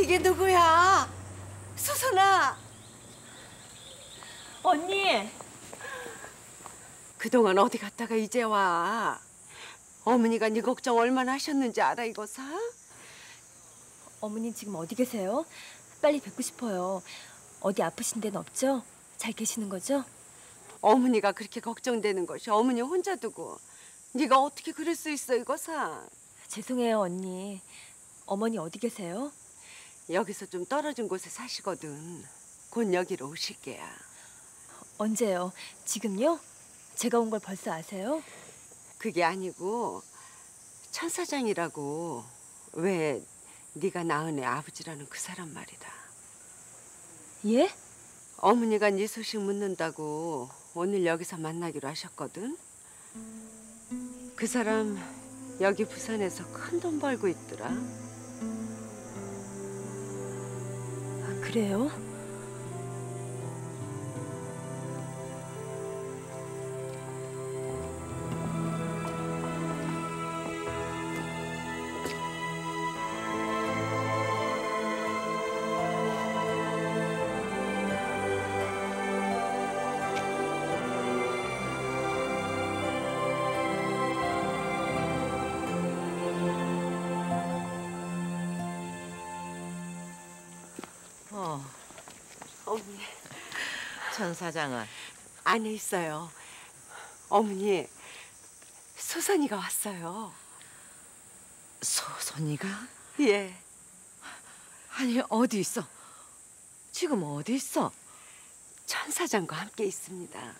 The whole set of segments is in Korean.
이게 누구야? 수선아. 언니. 그동안 어디 갔다가 이제 와? 어머니가 네 걱정 얼마나 하셨는지 알아 이거사? 어머님 지금 어디 계세요? 빨리 뵙고 싶어요. 어디 아프신 데는 없죠? 잘 계시는 거죠? 어머니가 그렇게 걱정되는 것이 어머니 혼자 두고 네가 어떻게 그럴 수 있어 이거사? 죄송해요, 언니. 어머니 어디 계세요? 여기서 좀 떨어진 곳에 사시거든. 곧 여기로 오실 게야. 언제요? 지금요? 제가 온 걸 벌써 아세요? 그게 아니고 천 사장이라고 왜 네가 낳은 애 아버지라는 그 사람 말이다. 예? 어머니가 네 소식 묻는다고 오늘 여기서 만나기로 하셨거든. 그 사람 여기 부산에서 큰 돈 벌고 있더라. 그래요? 천 사장은 안에 있어요. 어머니 수선이가 왔어요. 소선이가 예. 아니 어디 있어? 지금 어디 있어? 천 사장과 함께 있습니다.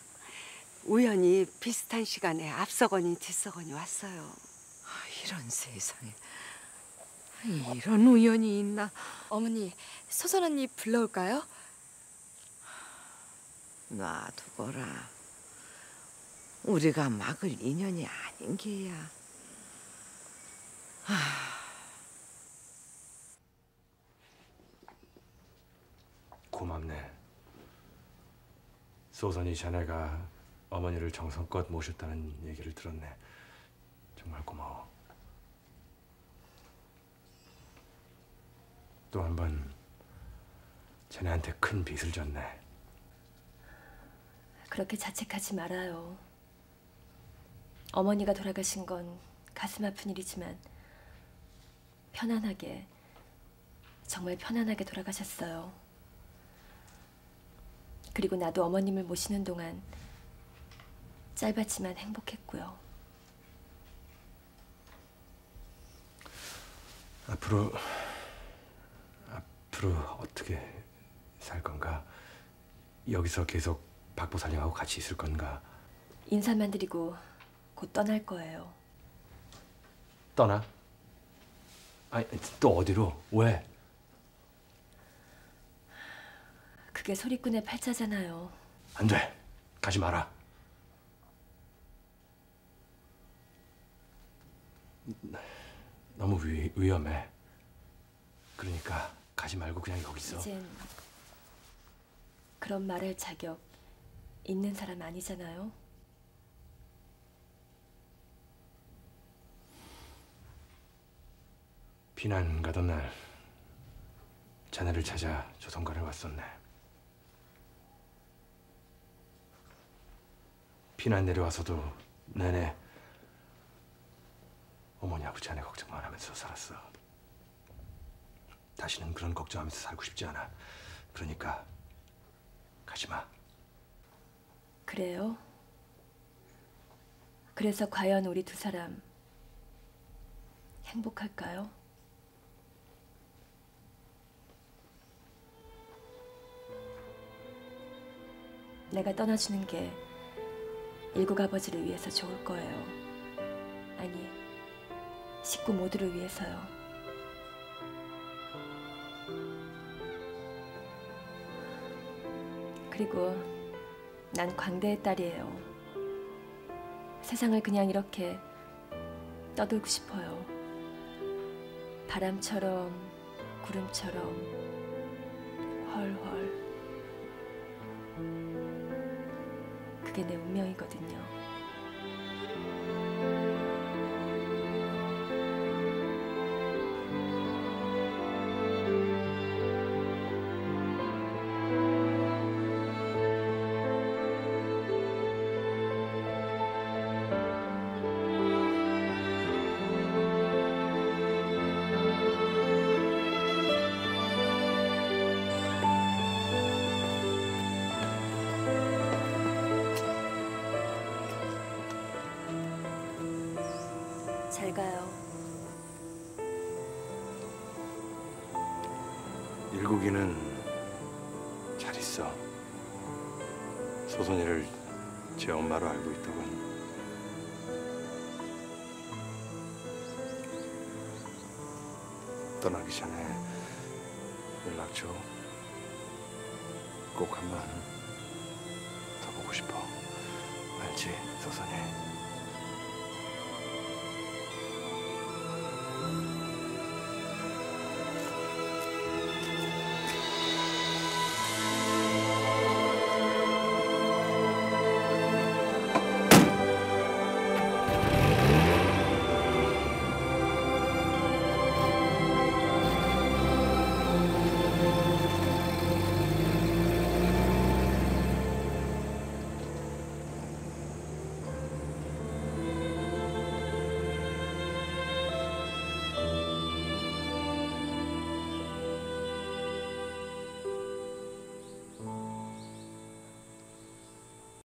우연히 비슷한 시간에 앞서거니 뒤서거니 왔어요. 아, 이런 세상에 이런 우연이 있나? 어머니, 소선 언니 불러올까요? 놔두거라. 우리가 막을 인연이 아닌 게야. 고맙네. 소선이 자네가 어머니를 정성껏 모셨다는 얘기를 들었네. 정말 고마워. 또 한 번 자네한테 큰 빚을 졌네. 그렇게 자책하지 말아요. 어머니가 돌아가신 건 가슴 아픈 일이지만 편안하게 정말 편안하게 돌아가셨어요. 그리고 나도 어머님을 모시는 동안 짧았지만 행복했고요. 앞으로 앞으로 어떻게 살 건가? 여기서 계속 박보살님하고 같이 있을 건가? 인사만 드리고 곧 떠날 거예요. 떠나? 아니 또 어디로? 왜? 그게 소리꾼의 팔자잖아요. 안 돼. 가지 마라. 너무 위, 위험해. 그러니까 가지 말고 그냥 여기 있어. 이젠 그런 말할 자격 있는 사람 아니잖아요. 비난 가던 날 자네를 찾아 조선관에 왔었네. 비난 내려와서도 내내 어머니 아버지 자네 걱정만 하면서 살았어. 다시는 그런 걱정하면서 살고 싶지 않아. 그러니까 가지 마. 그래요? 그래서 과연 우리 두 사람 행복할까요? 내가 떠나주는 게 일국 아버지를 위해서 좋을 거예요. 아니, 식구 모두를 위해서요. 그리고 난 광대의 딸이에요. 세상을 그냥 이렇게 떠돌고 싶어요. 바람처럼, 구름처럼, 헐헐. 그게 내 운명이거든요. 잘 가요. 일국이는 잘 있어. 소선이를 제 엄마로 알고 있더군. 떠나기 전에 연락 줘. 꼭 한 번 더 보고 싶어. 알지, 소선이?